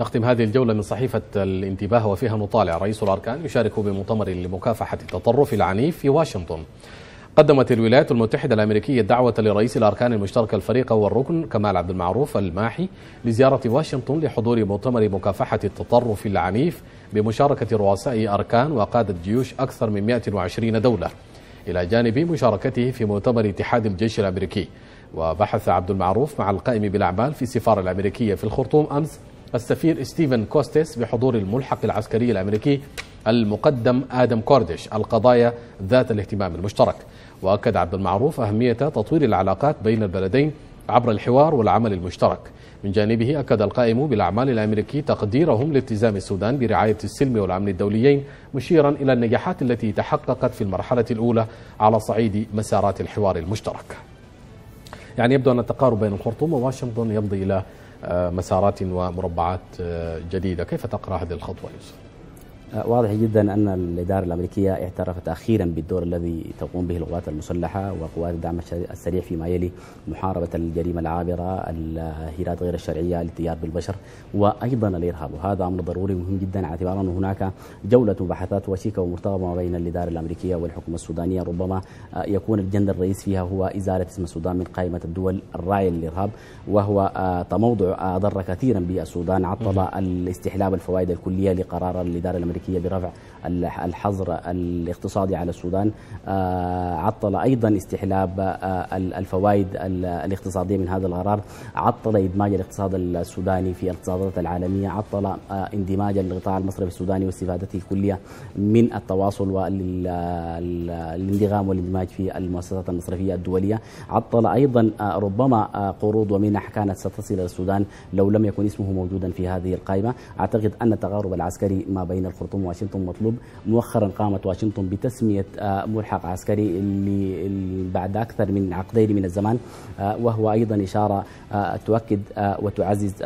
نختم هذه الجولة من صحيفة الانتباه وفيها نطالع رئيس الأركان يشارك بمؤتمر لمكافحة التطرف العنيف في واشنطن. قدمت الولايات المتحدة الأمريكية دعوة لرئيس الأركان المشتركة الفريق والركن كمال عبد المعروف الماحي لزيارة واشنطن لحضور مؤتمر مكافحة التطرف العنيف بمشاركة رؤساء أركان وقادة جيوش أكثر من 120 دولة. إلى جانب مشاركته في مؤتمر اتحاد الجيش الأمريكي. وبحث عبد المعروف مع القائم بالأعمال في السفارة الأمريكية في الخرطوم أمس السفير ستيفن كوستيس بحضور الملحق العسكري الأمريكي المقدم آدم كوردش القضايا ذات الاهتمام المشترك. وأكد عبد المعروف أهمية تطوير العلاقات بين البلدين عبر الحوار والعمل المشترك. من جانبه أكد القائم بالأعمال الأمريكي تقديرهم لالتزام السودان برعاية السلم والأمن الدوليين مشيرا إلى النجاحات التي تحققت في المرحلة الأولى على صعيد مسارات الحوار المشترك. يعني يبدو أن التقارب بين الخرطوم وواشنطن يمضي إلى مسارات ومربعات جديدة كيف تقرأ هذه الخطوة يوسف؟ واضح جدا أن الإدارة الأمريكية اعترفت أخيرا بالدور الذي تقوم به القوات المسلحة وقوات الدعم السريع فيما يلي محاربة الجريمة العابرة، الهيرات غير الشرعية، الاتيان بالبشر وأيضا الإرهاب، وهذا أمر ضروري مهم جدا اعتبارا انه هناك جولة مباحثات وشيكه ومرتبطة ما بين الإدارة الأمريكية والحكومة السودانية، ربما يكون الجند الرئيس فيها هو إزالة اسم السودان من قائمة الدول الراعيه للإرهاب، وهو تموضع اضر كثيرا بالسودان، عطل الاستحلاب الفوائد الكلية لقرار الإدارة الأمريكية. الأمريكية برفع الحظر الاقتصادي على السودان عطل أيضا استحلاب الفوائد الاقتصادية من هذا القرار. عطل إدماج الاقتصاد السوداني في الاقتصادات العالمية. عطل اندماج القطاع المصرفي السوداني واستفادته الكلية من التواصل والانضغام والإندماج في المؤسسات المصرفية الدولية. عطل أيضا ربما قروض ومنح كانت ستصل إلى السودان لو لم يكن اسمه موجودا في هذه القائمة. أعتقد أن التقارب العسكري ما بين الخرطوم خرطوم واشنطن مطلوب. مؤخرا قامت واشنطن بتسمية ملحق عسكري اللي بعد أكثر من عقدين من الزمان وهو أيضا إشارة تؤكد وتعزز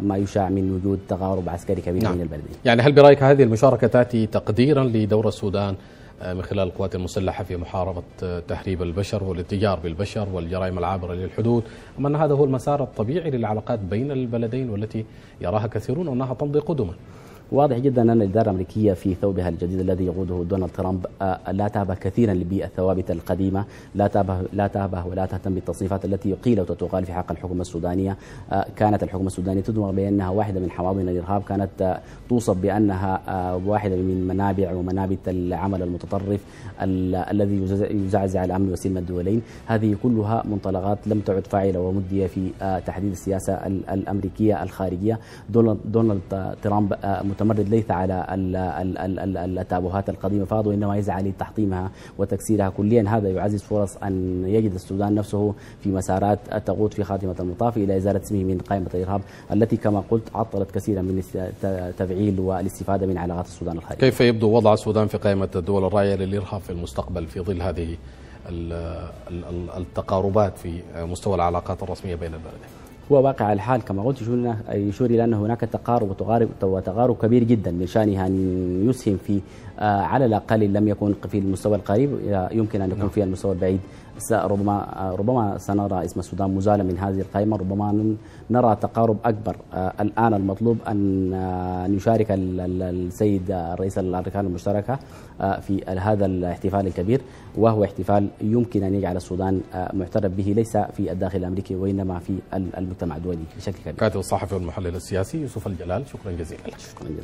ما يشاع من وجود تقارب عسكري كبير نعم. بين البلدين. يعني هل برأيك هذه المشاركة تأتي تقديرا لدور السودان من خلال القوات المسلحة في محاربة تهريب البشر والاتجار بالبشر والجرائم العابرة للحدود؟ أم أن هذا هو المسار الطبيعي للعلاقات بين البلدين والتي يراها كثيرون أنها تمضي قدما؟ واضح جدا أن الإدارة الأمريكية في ثوبها الجديد الذي يقوده دونالد ترامب لا تهبه كثيرا للثوابت القديمة، لا تهبه لا تهبه ولا تهتم بالتصنيفات التي قيل وتقال في حق الحكومة السودانية، كانت الحكومة السودانية تدمر بأنها واحدة من حواضن الإرهاب، كانت توصف بأنها واحدة من منابع ومنابت العمل المتطرف الذي يزعزع الأمن والسلم الدولين، هذه كلها منطلقات لم تعد فاعلة ومدية في تحديد السياسة الأمريكية الخارجية، دونالد ترامب متمرد ليس على التابوهات القديمة فقط وانما يسعى لتحطيمها وتكسيرها كليا هذا يعزز فرص أن يجد السودان نفسه في مسارات تقود في خاتمة المطاف إلى إزالة اسمه من قائمة الإرهاب التي كما قلت عطلت كثيرا من التفعيل والاستفادة من علاقات السودان الخارجية. كيف يبدو وضع السودان في قائمة الدول الراعية للإرهاب في المستقبل في ظل هذه التقاربات في مستوى العلاقات الرسمية بين البلدين؟ هو واقع الحال كما قلت يشير إلى أن هناك تقارب وتقارب وتقارب كبير جدا من شانها أن يسهم في على الأقل لم يكن في المستوى القريب يمكن أن يكون في المستوى البعيد. ربما ربما سنرى اسم السودان مزالا من هذه القائمة. ربما نرى تقارب أكبر الآن المطلوب أن يشارك السيد رئيس الاركان المشتركة في هذا الاحتفال الكبير وهو احتفال يمكن أن يجعل السودان معترف به ليس في الداخل الأمريكي وإنما في المجتمع الدولي بشكل كبير. كاتب الصحفي والمحلل السياسي يوسف الجلال شكرا جزيلا. شكرا جزيلا.